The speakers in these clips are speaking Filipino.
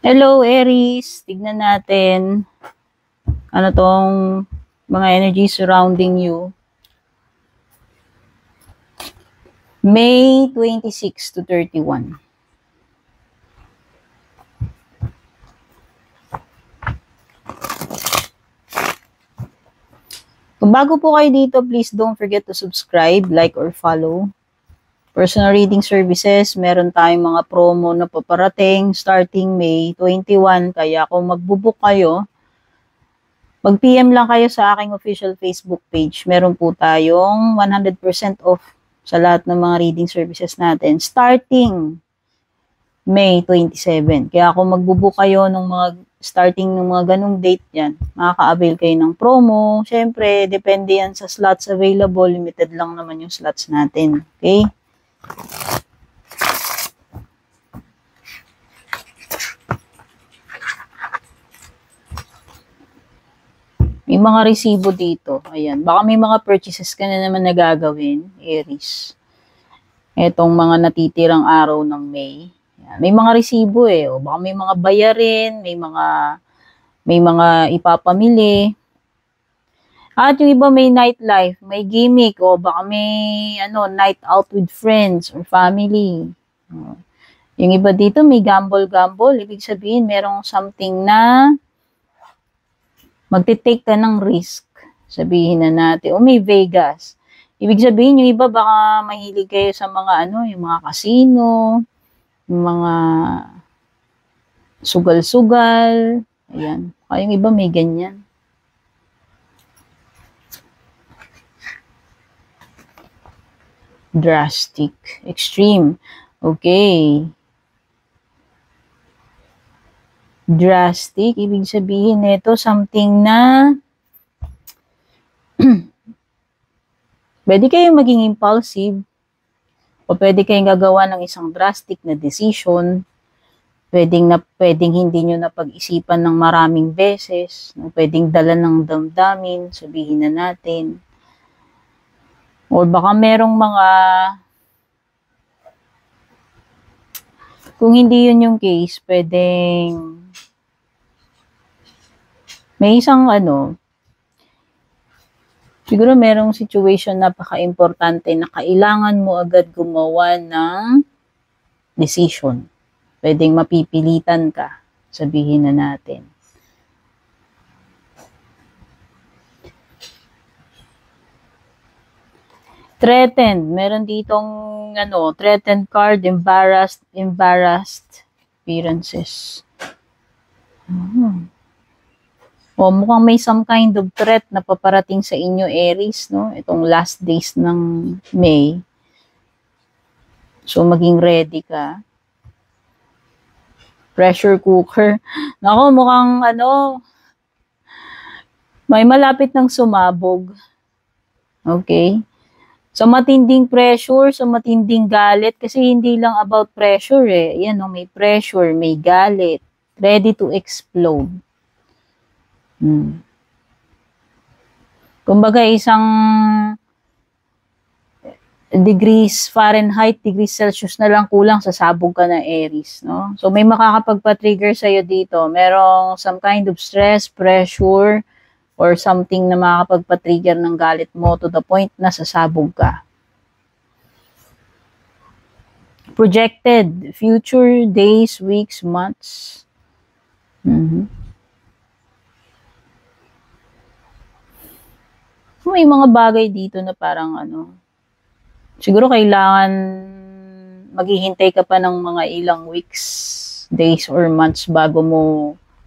Hello, Aries. Tignan natin ano tong mga energy surrounding you. May 26 to 31. Kung bago po kayo dito, please don't forget to subscribe, like, or follow. Personal reading services, meron tayong mga promo na paparating starting May 21. Kaya kung magbubook kayo, mag-PM lang kayo sa aking official Facebook page. Meron po tayong 100% off sa lahat ng mga reading services natin starting May 27. Kaya kung magbubook kayo ng mga starting ng mga ganong date yan, makaka-avail kayo ng promo. Siyempre, depende yan sa slots available. Limited lang naman yung slots natin. Okay? May mga resibo dito. Ayan. Baka may mga purchases ka na naman nagagawin, Aries. Etong mga natitirang araw ng May. Ayan. May mga resibo eh. O baka may mga bayarin, may mga may mga ipapamili. At yung iba may nightlife, may gimmick, o baka may ano, night out with friends or family. Yung iba dito may gamble-gamble, ibig sabihin merong something na magte-take ka ng risk. Sabihin na natin, o may Vegas. Ibig sabihin, yung iba baka mahilig kayo sa mga ano, yung mga casino, yung mga sugal-sugal. Ayan. Kaya yung iba may ganyan. Drastic. Extreme. Okay. Drastic. Ibig sabihin nito something na pwede kayong maging impulsive o pwede kayong gagawa ng isang drastic na decision. Pwedeng, na, pwedeng hindi nyo napag-isipan ng maraming beses. Pwedeng dala ng damdamin, sabihin na natin. Or baka merong mga kung hindi yun yung case, pwedeng may isang ano, siguro merong situation na napaka-importante na kailangan mo agad gumawa ng decision. Pwedeng mapipilitan ka, sabihin na natin. Threatened. Meron ditong ano, threatened card, embarrassed, embarrassed appearances. Hmm. O mukhang may some kind of threat na paparating sa inyo, Aries, no? Itong last days ng May. So, maging ready ka. Pressure cooker. Nako, mukhang ano, may malapit ng sumabog. Okay? Sa matinding pressure, sa matinding galit, kasi hindi lang about pressure eh. Yan, no, may pressure, may galit, ready to explode. Hmm. Kumbaga, isang degrees Fahrenheit, degrees Celsius na lang kulang sa sabog ka na Aries, no? So, may makakapagpa-trigger sa'yo dito. Merong some kind of stress, pressure, or something na makakapagpa-trigger ng galit mo to the point na sasabog ka. Projected future days, weeks, months. Mm-hmm. May mga bagay dito na parang ano, siguro kailangan maghihintay ka pa ng mga ilang weeks, days, or months bago mo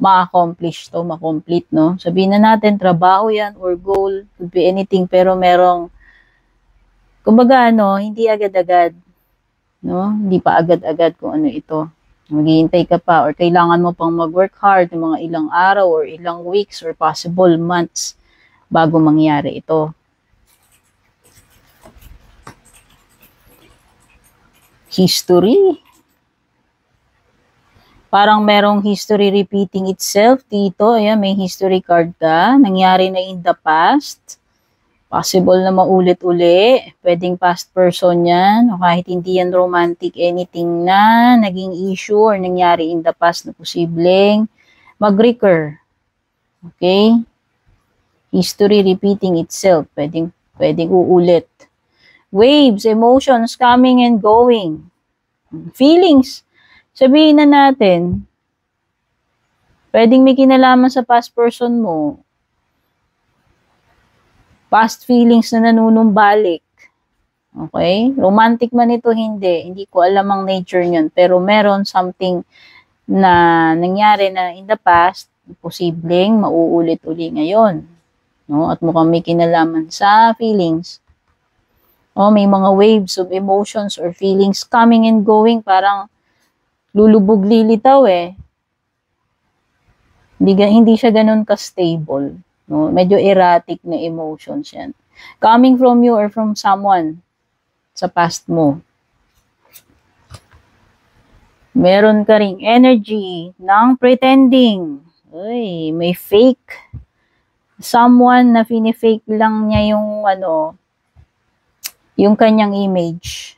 ma-accomplish to, ma-complete, no? Sabihin na natin, trabaho yan or goal, could be anything, pero merong, kumbaga, ano, hindi agad-agad, no? Hindi pa agad-agad kung ano ito. Maghihintay ka pa or kailangan mo pang mag-work hard ng mga ilang araw or ilang weeks or possible months bago mangyari ito. History parang merong history repeating itself dito. Ayan, may history card ka. Nangyari na in the past. Possible na maulit-uli. Pwedeng past person yan. O kahit hindi yan romantic anything na naging issue or nangyari in the past na posibleng mag-recur. Okay? History repeating itself. Pwedeng, pwedeng uulit. Waves, emotions coming and going. Feelings. Sabihin na natin, pwedeng may kinalaman sa past person mo past feelings na nanunumbalik. Okay? Romantic man ito, hindi. Hindi ko alam ang nature niyan. Pero meron something na nangyari na in the past, posibleng mauulit-uli ngayon. No? At mukhang may kinalaman sa feelings. Oh, may mga waves of emotions or feelings coming and going, parang lulubog lilitaw eh. Hindi, hindi siya ganun ka-stable. No? Medyo erratic na emotions yan. Coming from you or from someone sa past mo. Meron ka ring energy ng pretending. Uy, may fake. Someone na fini-fake lang niya yung ano, yung kanyang image.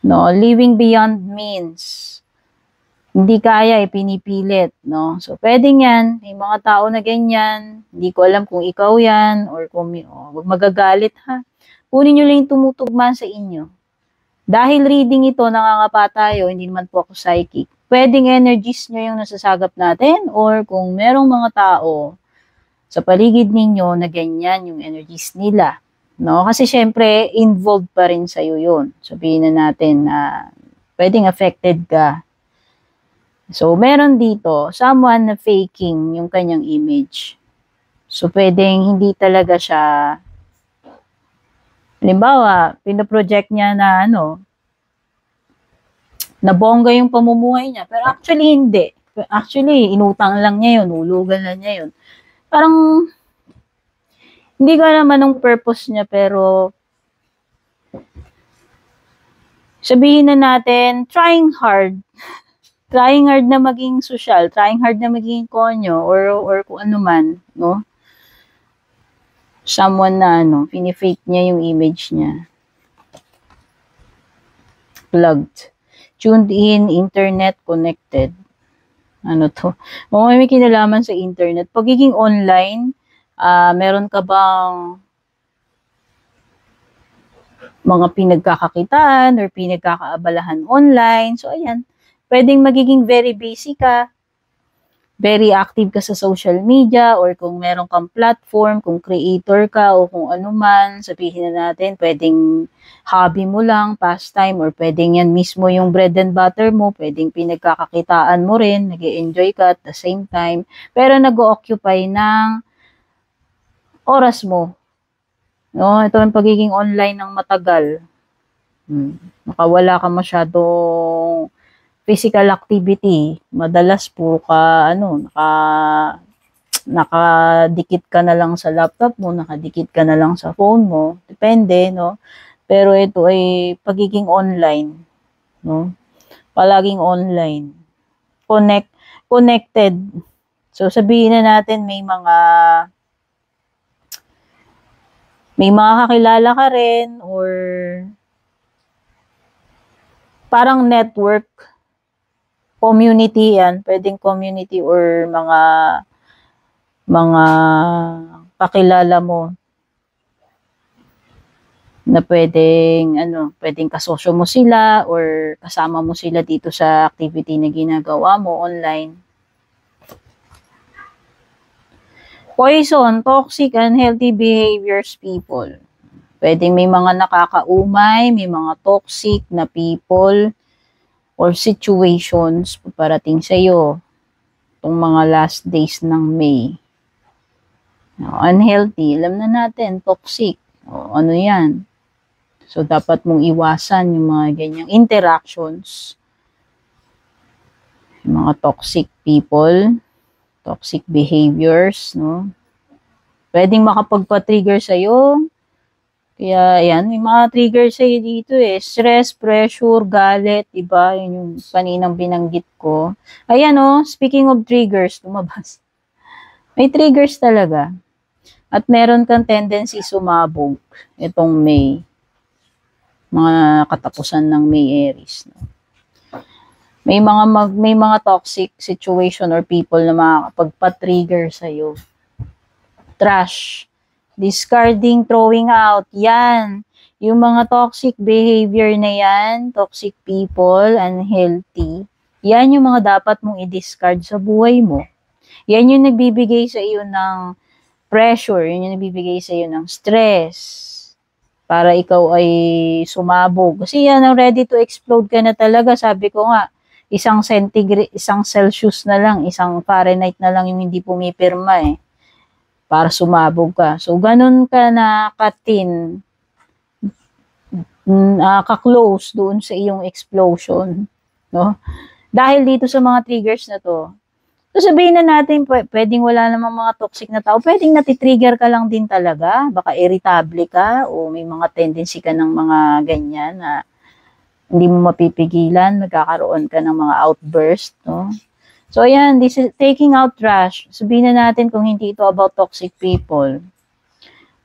No, living beyond means hindi kaya, eh, pinipilit, no? So, pwedeng yan, may mga tao na ganyan, hindi ko alam kung ikaw yan, or kung oh, magagalit, ha? Kunin nyo lang yung tumutugma sa inyo. Dahil reading ito, nangangapa tayo, hindi naman po ako psychic. Pwedeng energies nyo yung nasasagap natin, or kung merong mga tao sa paligid ninyo na ganyan yung energies nila. No? Kasi syempre, involved pa rin sa'yo yun. Sabihin na natin na pwedeng affected ka So, meron dito, someone na faking yung kanyang image. So, pwedeng hindi talaga siya, halimbawa, pinaproject niya na ano, na bongga yung pamumuhay niya. Pero actually, hindi. Actually, inutang lang niya yun, ulugan lang niya yun. Parang, hindi ko naman ang purpose niya, pero sabihin na natin, trying hard trying hard na maging social, trying hard na maging konyo, or, or kung ano man, no? Someone na, ano, pinifake niya yung image niya. Plugged. Tuned in, internet connected. Ano to? Kung may kinalaman sa internet, pagiging online, uh, meron ka bang mga pinagkakakitaan or pinagkakaabalahan online. So, ayan pwedeng magiging very busy ka, very active ka sa social media, or kung meron kang platform, kung creator ka, o kung ano man, sabihin na natin, pwedeng hobby mo lang, pastime, or pwedeng yan mismo yung bread and butter mo, pwedeng pinagkakakitaan mo rin, nag enjoy ka at the same time, pero nag-occupy ng oras mo. No, ito ang pagiging online ng matagal. Hmm. Makawala ka masyadong physical activity, madalas po ka, ano, naka, nakadikit ka na lang sa laptop mo, nakadikit ka na lang sa phone mo, depende, no? Pero ito ay pagiging online, no? Palaging online. Connect, connected. So, sabihin na natin may mga may mga kakilala ka rin or parang network community yan, pwedeng community or mga mga pakilala mo na pwedeng ano, pwedeng kasosyo mo sila or kasama mo sila dito sa activity na ginagawa mo online. Poison, toxic, unhealthy behaviors people. Pwedeng may mga nakakaumay, may mga toxic na people or situations parating sa iyo itong mga last days ng May. Unhealthy, alam na natin, toxic. O, ano yan? So, dapat mong iwasan yung mga ganyang interactions. Yung mga toxic people, toxic behaviors, no? Pwedeng makapagpa-trigger sa'yo kaya, ayan, may mga trigger sa'yo dito eh. Stress, pressure, galit, iba, yun yung paninang binanggit ko. Ayan oh, speaking of triggers, lumabas. May triggers talaga. At meron kang tendency sumabog itong May. Mga katapusan ng May Aries. No? May mga mag, may mga toxic situation or people na makakapagpa-trigger sa iyo. Trash. Discarding, throwing out. Yan. Yung mga toxic behavior na yan, toxic people, unhealthy, yan yung mga dapat mong i-discard sa buhay mo. Yan yung nagbibigay sa iyo ng pressure, yun yung nagbibigay sa iyo ng stress para ikaw ay sumabog. Kasi yan, ready to explode ka na talaga. Sabi ko nga, isang centigrade, isang Celsius na lang, isang Fahrenheit na lang yung hindi pumipirma eh para sumabog ka. So, ganun ka na katin, uh, ka-close doon sa iyong explosion. No? Dahil dito sa mga triggers na to, so sabihin na natin, pwedeng wala namang mga toxic na tao, pwedeng natitrigger ka lang din talaga, baka irritable ka, o may mga tendency ka ng mga ganyan na hindi mo mapipigilan, magkakaroon ka ng mga outburst, no? So, ayan, this is taking out trash. Sabihin na natin kung hindi ito about toxic people.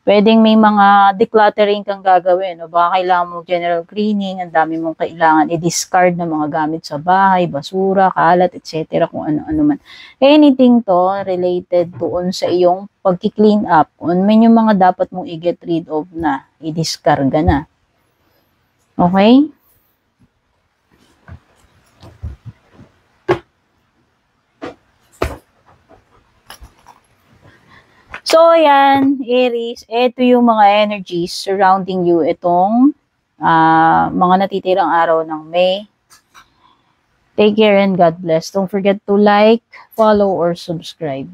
Pwedeng may mga decluttering kang gagawin. O baka kailangan mo general cleaning, ang dami mong kailangan i-discard ng mga gamit sa bahay, basura, kalat, etc. Kung ano-ano man. Anything to related doon sa iyong pagki-clean up. Kung man yung mga dapat mong i-get rid of na, i-discard na. Okay? So, yan, Aries, ito yung mga energies surrounding you itong uh, mga natitirang araw ng May. Take care and God bless. Don't forget to like, follow, or subscribe.